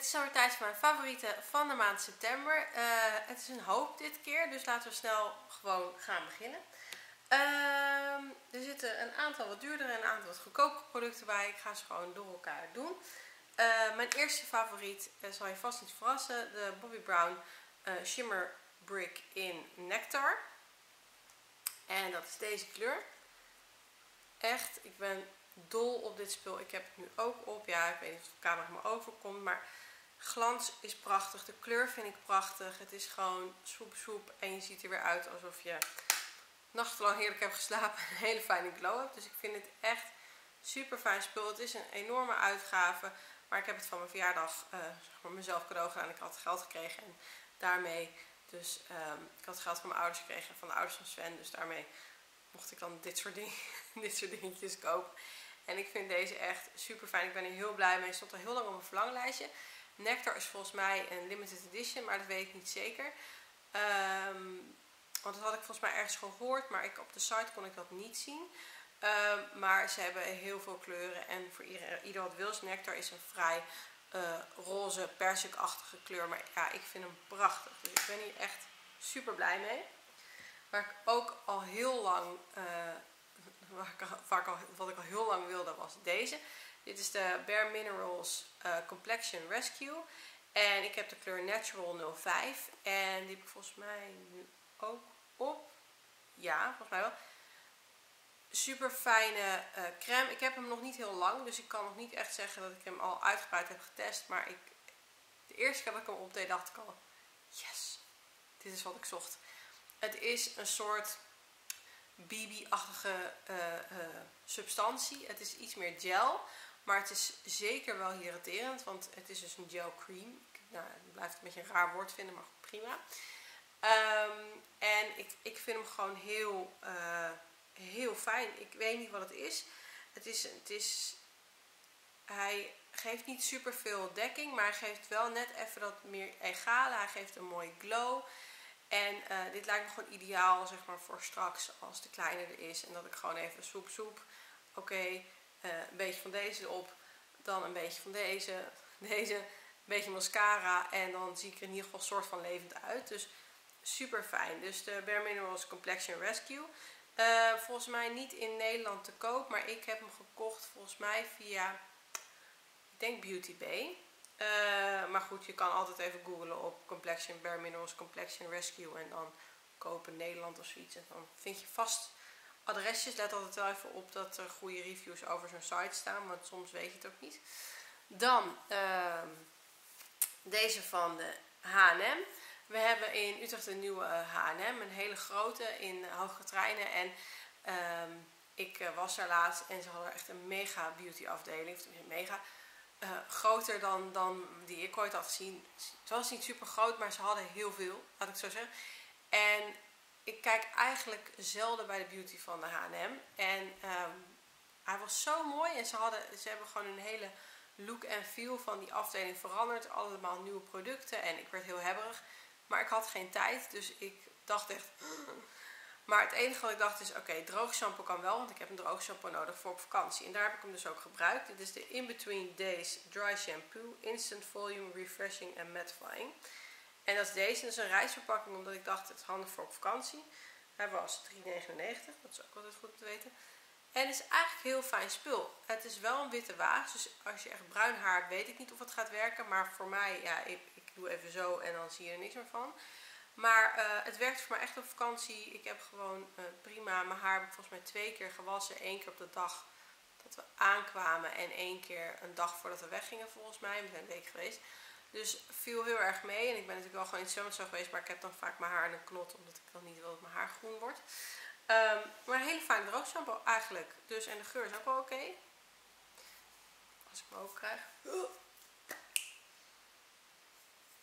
Het is alweer tijd mijn favoriete van de maand september. Uh, het is een hoop dit keer, dus laten we snel gewoon gaan beginnen. Uh, er zitten een aantal wat duurdere en een aantal wat goedkope producten bij. Ik ga ze gewoon door elkaar doen. Uh, mijn eerste favoriet uh, zal je vast niet verrassen. De Bobbi Brown Shimmer Brick in Nectar. En dat is deze kleur. Echt, ik ben dol op dit spul. Ik heb het nu ook op. Ja, ik weet niet of het camera me overkomt, maar glans is prachtig. De kleur vind ik prachtig. Het is gewoon swoep swoep en je ziet er weer uit alsof je nachtenlang heerlijk hebt geslapen en een hele fijne glow hebt. Dus ik vind het echt super fijn spul. Het is een enorme uitgave, maar ik heb het van mijn verjaardag uh, mezelf cadeau gedaan. Ik had geld gekregen en daarmee, dus um, ik had geld van mijn ouders gekregen en van de ouders van Sven. Dus daarmee mocht ik dan dit soort, dingen, dit soort dingetjes kopen. En ik vind deze echt super fijn. Ik ben er heel blij mee. Stond al heel lang op mijn verlanglijstje. Nectar is volgens mij een limited edition, maar dat weet ik niet zeker. Um, want dat had ik volgens mij ergens gehoord, maar ik, op de site kon ik dat niet zien. Um, maar ze hebben heel veel kleuren en voor ieder, ieder wat wil. Nectar is een vrij uh, roze, persikachtige kleur. Maar ja, ik vind hem prachtig. Dus ik ben hier echt super blij mee. Waar ik ook al heel lang, uh, wat ik al heel lang wilde, was deze. Dit is de Bare Minerals uh, Complexion Rescue. En ik heb de kleur Natural 05. En die heb ik volgens mij nu ook op. Ja, volgens mij wel. Super fijne uh, crème. Ik heb hem nog niet heel lang. Dus ik kan nog niet echt zeggen dat ik hem al uitgebreid heb getest. Maar ik, de eerste keer dat ik hem opdeed dacht ik al. Yes, dit is wat ik zocht. Het is een soort BB-achtige uh, uh, substantie. Het is iets meer gel. Maar het is zeker wel irriterend, want het is dus een gel cream. Nou, het blijft een beetje een raar woord vinden, maar prima. Um, en ik, ik vind hem gewoon heel, uh, heel fijn. Ik weet niet wat het is. Het is, het is hij geeft niet super veel dekking, maar hij geeft wel net even dat meer egale. Hij geeft een mooie glow. En uh, dit lijkt me gewoon ideaal zeg maar, voor straks als de kleiner er is. En dat ik gewoon even soep soep. Oké, uh, een beetje van deze erop, dan een beetje van deze, deze, een beetje mascara en dan zie ik er in ieder geval soort van levend uit. Dus super fijn. Dus de Bare Minerals Complexion Rescue. Uh, volgens mij niet in Nederland te koop, maar ik heb hem gekocht volgens mij via, ik denk Beauty Bay. Uh, maar goed, je kan altijd even googlen op Complexion Bare Minerals Complexion Rescue en dan kopen Nederland of zoiets. En dan vind je vast adresjes. Let altijd wel even op dat er goede reviews over zo'n site staan, want soms weet je het ook niet. Dan uh, deze van de H&M. We hebben in Utrecht een nieuwe H&M, een hele grote in Hoge Treinen. En uh, ik uh, was er laatst en ze hadden echt een mega beauty afdeling. Of mega uh, groter dan, dan die ik ooit had gezien. Het was niet super groot, maar ze hadden heel veel, laat ik zo zeggen. En ik kijk eigenlijk zelden bij de beauty van de H&M. En um, hij was zo mooi. En ze, hadden, ze hebben gewoon een hele look en feel van die afdeling veranderd. Allemaal nieuwe producten. En ik werd heel hebberig. Maar ik had geen tijd. Dus ik dacht echt... Maar het enige wat ik dacht is, oké, okay, droog shampoo kan wel, want ik heb een droog shampoo nodig voor op vakantie. En daar heb ik hem dus ook gebruikt. Dit is de In Between Days Dry Shampoo, Instant Volume Refreshing and Mattifying. En dat is deze. Dat is een reisverpakking omdat ik dacht het is handig voor op vakantie. Hij was 3,99. Dat is ook altijd goed te weten. En het is eigenlijk heel fijn spul. Het is wel een witte waas. Dus als je echt bruin haar hebt weet ik niet of het gaat werken. Maar voor mij, ja, ik, ik doe even zo en dan zie je er niks meer van. Maar uh, het werkt voor mij echt op vakantie. Ik heb gewoon uh, prima. Mijn haar heb ik volgens mij twee keer gewassen. Eén keer op de dag dat we aankwamen. En één keer een dag voordat we weggingen volgens mij. We zijn een week geweest. Dus viel heel erg mee. En ik ben natuurlijk wel gewoon in het zo geweest. Maar ik heb dan vaak mijn haar in een knot. Omdat ik dan niet wil dat mijn haar groen wordt. Um, maar een hele fijne droogshampoo eigenlijk. Dus, en de geur is ook wel oké. Als ik hem ook krijg.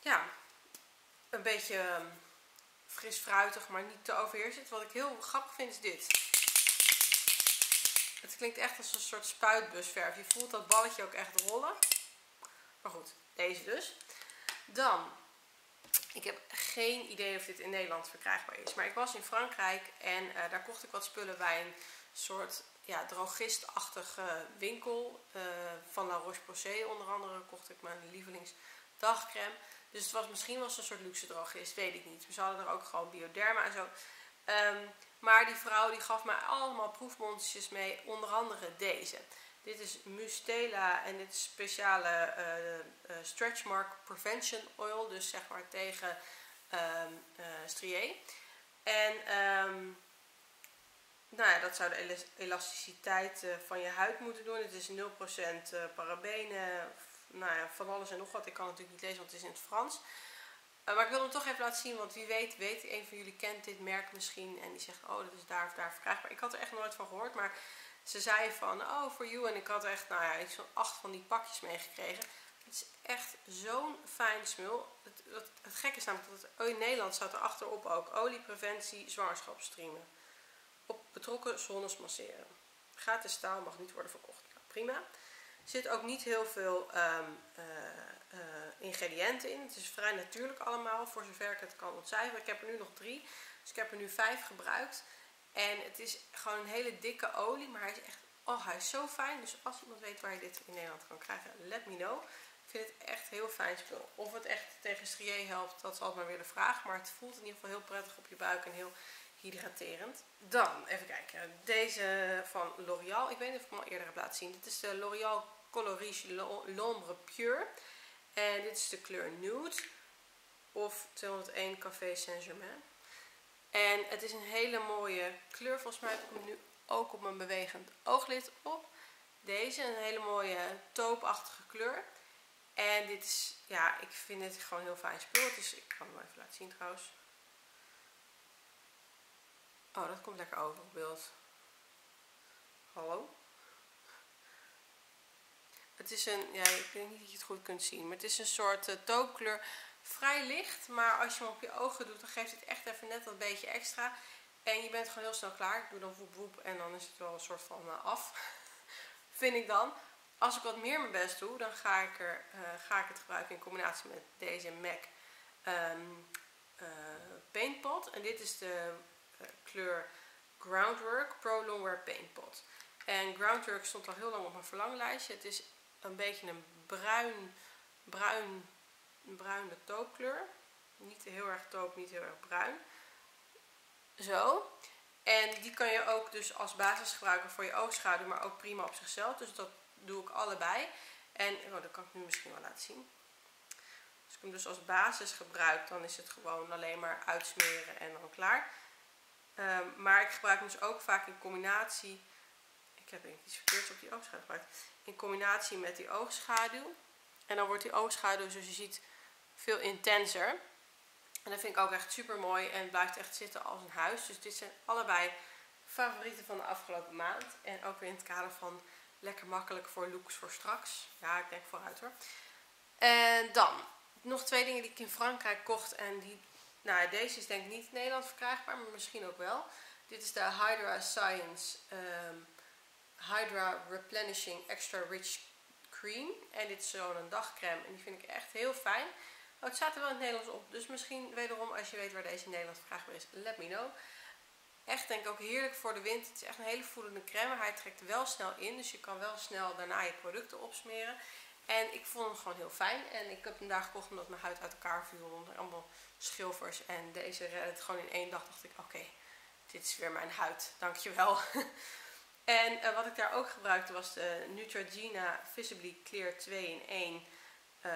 Ja. Een beetje um, fris fruitig. Maar niet te overheersend. Wat ik heel grappig vind is dit. Het klinkt echt als een soort spuitbusverf. Je voelt dat balletje ook echt rollen. Maar goed, deze dus. Dan, ik heb geen idee of dit in Nederland verkrijgbaar is. Maar ik was in Frankrijk en uh, daar kocht ik wat spullen bij een soort ja, drogistachtige winkel. Uh, van La Roche-Posay onder andere kocht ik mijn lievelings dagcreme. Dus het was misschien wel een soort luxe drogist, weet ik niet. We hadden er ook gewoon bioderma en zo. Ehm, maar die vrouw die gaf mij allemaal proefmonstertjes mee, onder andere deze. Dit is Mustela en dit is speciale uh, stretch mark prevention oil, dus zeg maar tegen um. En um, nou ja, dat zou de elasticiteit van je huid moeten doen. Het is 0% parabenen, nou ja, van alles en nog wat. Ik kan het natuurlijk niet lezen, want het is in het Frans. Uh, maar ik wil hem toch even laten zien, want wie weet, weet een van jullie kent dit merk misschien. En die zegt, oh, dat is daar of daar verkrijgbaar. Ik had er echt nooit van gehoord, maar ze zei van, oh, for you. En ik had echt, nou ja, zo'n acht van die pakjes meegekregen. Het is echt zo'n fijn smul. Het, het, het gekke is namelijk dat het, oh, in Nederland staat er achterop ook oliepreventie zwangerschapsstreamen. Op betrokken zones masseren. Gratis staal mag niet worden verkocht. Nou, prima. Zit ook niet heel veel um, uh, ingrediënten in. Het is vrij natuurlijk allemaal, voor zover ik het kan ontcijferen. Ik heb er nu nog drie, dus ik heb er nu vijf gebruikt. En het is gewoon een hele dikke olie, maar hij is echt, oh hij is zo fijn. Dus als iemand weet waar je dit in Nederland kan krijgen, let me know. Ik vind het echt heel fijn spul. Of het echt tegen strié helpt, dat zal ik maar willen vragen. Maar het voelt in ieder geval heel prettig op je buik en heel hydraterend. Dan, even kijken. Deze van L'Oreal. Ik weet niet of ik hem al eerder heb laten zien. Dit is de L'Oreal Colorige L'Ombre Pure. En dit is de kleur Nude. Of 201 Café Saint-Germain. En het is een hele mooie kleur. Volgens mij ik hem nu ook op mijn bewegend ooglid op. Deze, een hele mooie toopachtige kleur. En dit is, ja, ik vind het gewoon heel fijn spul. Dus ik kan hem even laten zien trouwens. Oh, dat komt lekker over op beeld. Hallo? Het is een, ja, ik weet niet of je het goed kunt zien, maar het is een soort uh, toopkleur. Vrij licht, maar als je hem op je ogen doet, dan geeft het echt even net dat beetje extra. En je bent gewoon heel snel klaar. Ik doe dan woep woep en dan is het wel een soort van uh, af. Vind ik dan. Als ik wat meer mijn best doe, dan ga ik, er, uh, ga ik het gebruiken in combinatie met deze MAC um, Paintpot. En dit is de kleur Groundwork Pro Longwear Paint Pot. En Groundwork stond al heel lang op mijn verlanglijstje. Het is een beetje een bruin, bruin, bruine toopkleur. Niet heel erg toop, niet heel erg bruin. Zo. En die kan je ook dus als basis gebruiken voor je oogschaduw, maar ook prima op zichzelf. Dus dat doe ik allebei. En oh, dat kan ik nu misschien wel laten zien. Als ik hem dus als basis gebruik, dan is het gewoon alleen maar uitsmeren en dan klaar. Um, maar ik gebruik hem dus ook vaak in combinatie. Ik heb iets verkeerds op die oogschaduw gebruikt. In combinatie met die oogschaduw. En dan wordt die oogschaduw, zoals je ziet, veel intenser. En dat vind ik ook echt super mooi. En blijft echt zitten als een huis. Dus dit zijn allebei favorieten van de afgelopen maand. En ook weer in het kader van lekker makkelijk voor looks voor straks. Ja, ik denk vooruit hoor. En dan nog twee dingen die ik in Frankrijk kocht. En die nou, deze is denk ik niet in Nederland verkrijgbaar, maar misschien ook wel. Dit is de Hydra Science um, Hydra Replenishing Extra Rich Cream. En dit is zo'n dagcreme en die vind ik echt heel fijn. Oh, het staat er wel in het Nederlands op, dus misschien wederom als je weet waar deze in Nederland verkrijgbaar is, let me know. Echt denk ik ook heerlijk voor de wind. Het is echt een hele voedende crème. Hij trekt wel snel in, dus je kan wel snel daarna je producten opsmeren. En ik vond hem gewoon heel fijn. En ik heb hem daar gekocht omdat mijn huid uit elkaar viel. Allemaal schilfers. En deze redde het gewoon in één dag. dacht ik, oké, dit is weer mijn huid. Dankjewel. en uh, wat ik daar ook gebruikte was de Neutrogena Visibly Clear 2 in 1. Uh,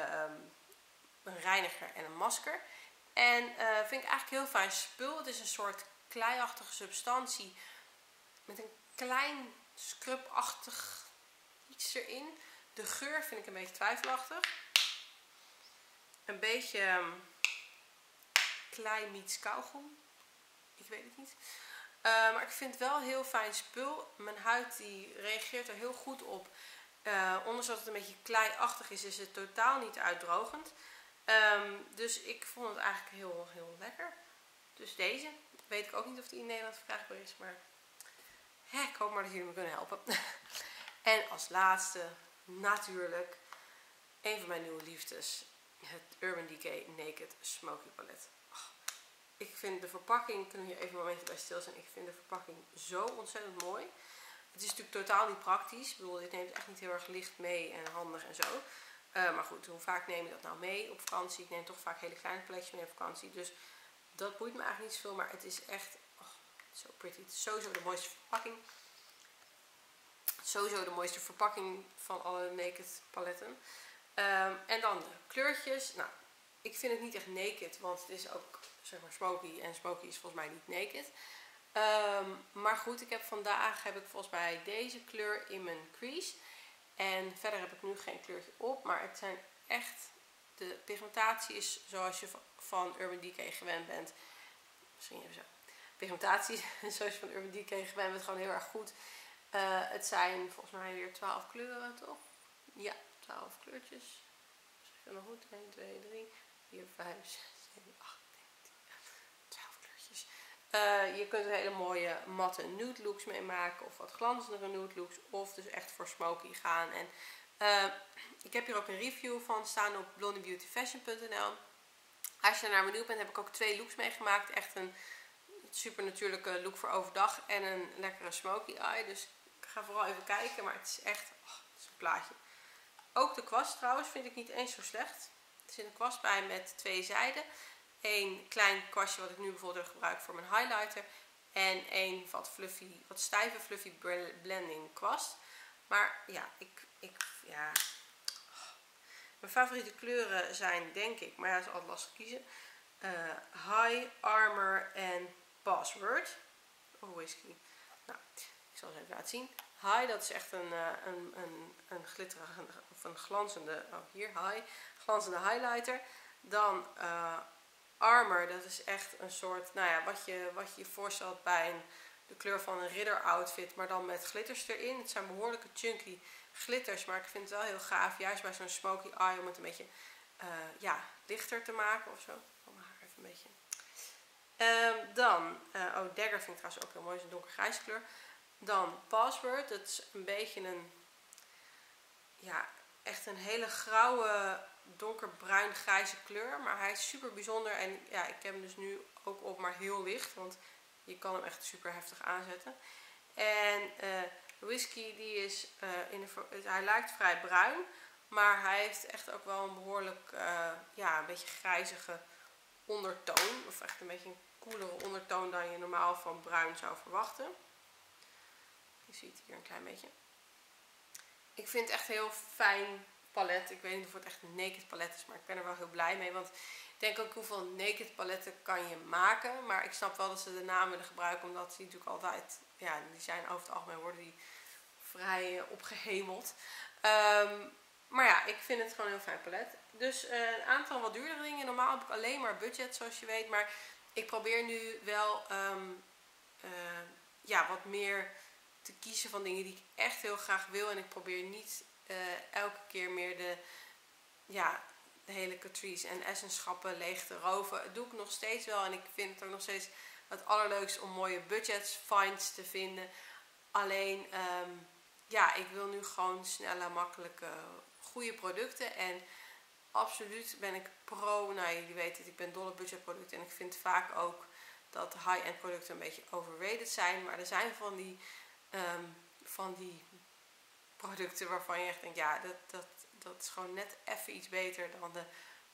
een reiniger en een masker. En uh, vind ik eigenlijk heel fijn spul. Het is een soort kleiachtige substantie. Met een klein scrubachtig iets erin. De geur vind ik een beetje twijfelachtig. Een beetje um, klei meets kauwgom. Ik weet het niet. Uh, maar ik vind het wel heel fijn spul. Mijn huid die reageert er heel goed op. Uh, ondanks dat het een beetje kleiachtig is, is het totaal niet uitdrogend. Um, dus ik vond het eigenlijk heel, heel lekker. Dus deze. Weet ik ook niet of die in Nederland verkrijgbaar is. Maar hè, ik hoop maar dat jullie me kunnen helpen. en als laatste natuurlijk een van mijn nieuwe liefdes. Het Urban Decay Naked Smoky Palette. ik vind de verpakking, kunnen we hier even een momentje bij stilstaan. Ik vind de verpakking zo ontzettend mooi. Het is natuurlijk totaal niet praktisch. Ik bedoel, dit neemt echt niet heel erg licht mee en handig en zo. Uh, maar goed, hoe vaak neem je dat nou mee op vakantie? Ik neem toch vaak hele kleine paletjes mee op vakantie. Dus dat boeit me eigenlijk niet zoveel. Maar het is echt oh, zo pretty. Het is sowieso de mooiste verpakking. Sowieso de mooiste verpakking van alle naked paletten. Um, en dan de kleurtjes. Nou, ik vind het niet echt naked, want het is ook zeg maar smoky. En smoky is volgens mij niet naked. Um, maar goed, ik heb vandaag heb ik volgens mij deze kleur in mijn crease. En verder heb ik nu geen kleurtje op. Maar het zijn echt... De pigmentatie is zoals je van Urban Decay gewend bent. Misschien even zo. Pigmentatie zoals je van Urban Decay gewend bent. Gewoon heel erg goed. Uh, het zijn volgens mij weer 12 kleuren, toch? Ja, 12 kleurtjes. Zeg ik nog goed? 1, 2, 3, 4, 5, 6, 7, 8, 9, 10, 12 kleurtjes. Uh, je kunt er hele mooie matte nude looks mee maken. Of wat glanzendere nude looks. Of dus echt voor smoky gaan. En uh, ik heb hier ook een review van staan op blondiebeautyfashion.nl. Als je naar benieuwd bent heb ik ook twee looks meegemaakt. Echt een super natuurlijke look voor overdag. En een lekkere smoky eye. Dus ga vooral even kijken. Maar het is echt oh, het is een plaatje. Ook de kwast trouwens vind ik niet eens zo slecht. Er zit een kwast bij met twee zijden. Eén klein kwastje wat ik nu bijvoorbeeld gebruik voor mijn highlighter. En één wat, fluffy, wat stijve fluffy blending kwast. Maar ja, ik, ik, ja. Mijn favoriete kleuren zijn denk ik, maar ja, is altijd lastig kiezen. Uh, high, Armor en Password. Oh, whisky. Nou, ik zal het even laten zien. High, dat is echt een, uh, een, een, een glitterige, of een glanzende, oh hier, high, glanzende highlighter. Dan uh, Armor, dat is echt een soort, nou ja, wat je wat je, voorstelt bij een, de kleur van een ridder outfit, maar dan met glitters erin. Het zijn behoorlijke chunky glitters, maar ik vind het wel heel gaaf, juist bij zo'n smoky eye, om het een beetje, uh, ja, lichter te maken of zo. Even een beetje. Um, dan, oh, Dagger vind ik trouwens ook heel mooi, is een donkergrijs kleur. Dan Password, dat is een beetje een, ja, echt een hele grauwe, donkerbruin grijze kleur. Maar hij is super bijzonder en ja, ik heb hem dus nu ook op, maar heel licht, want je kan hem echt super heftig aanzetten. En de whisky, die is, uh, in hij lijkt vrij bruin, maar hij heeft echt ook wel een behoorlijk, uh, ja, een beetje grijzige ondertoon. Of echt een beetje een koelere ondertoon dan je normaal van bruin zou verwachten. Je ziet hier een klein beetje. Ik vind het echt een heel fijn palet. Ik weet niet of het echt een naked palet is, maar ik ben er wel heel blij mee. Want ik denk ook hoeveel naked paletten kan je maken. Maar ik snap wel dat ze de naam willen gebruiken, omdat die natuurlijk altijd, ja, die zijn over het algemeen worden die vrij opgehemeld. Um, maar ja, ik vind het gewoon een heel fijn palet. Dus uh, een aantal wat duurdere dingen. Normaal heb ik alleen maar budget, zoals je weet. Maar ik probeer nu wel um, uh, ja, wat meer te kiezen van dingen die ik echt heel graag wil. En ik probeer niet uh, elke keer meer de, ja, de hele Catrice en essenschappen leeg te roven. Dat doe ik nog steeds wel. En ik vind het ook nog steeds het allerleukst om mooie budget finds te vinden. Alleen, um, ja, ik wil nu gewoon snelle, makkelijke, goede producten. En absoluut ben ik pro, nou jullie weten het, ik ben dol op budgetproducten. En ik vind vaak ook dat high-end producten een beetje overrated zijn. Maar er zijn van die, um, van die producten waarvan je echt denkt, ja, dat, dat, dat is gewoon net even iets beter dan de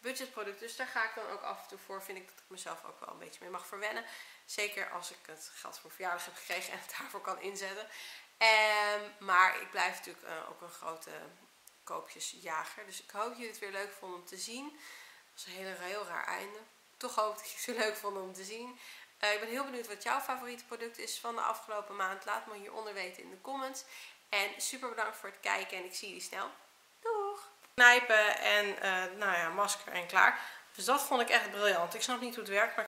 budgetproducten. Dus daar ga ik dan ook af en toe voor. Vind ik dat ik mezelf ook wel een beetje mee mag verwennen. Zeker als ik het geld voor verjaardag heb gekregen en het daarvoor kan inzetten. Um, maar ik blijf natuurlijk uh, ook een grote koopjesjager. Dus ik hoop dat jullie het weer leuk vonden om te zien. Dat was een hele, heel raar einde. Toch hoop dat je het leuk vonden om te zien. Uh, ik ben heel benieuwd wat jouw favoriete product is van de afgelopen maand. Laat me hieronder weten in de comments. En super bedankt voor het kijken en ik zie jullie snel. Doeg! Knijpen en uh, nou ja, masker en klaar. Dus dat vond ik echt briljant. Ik snap niet hoe het werkt, maar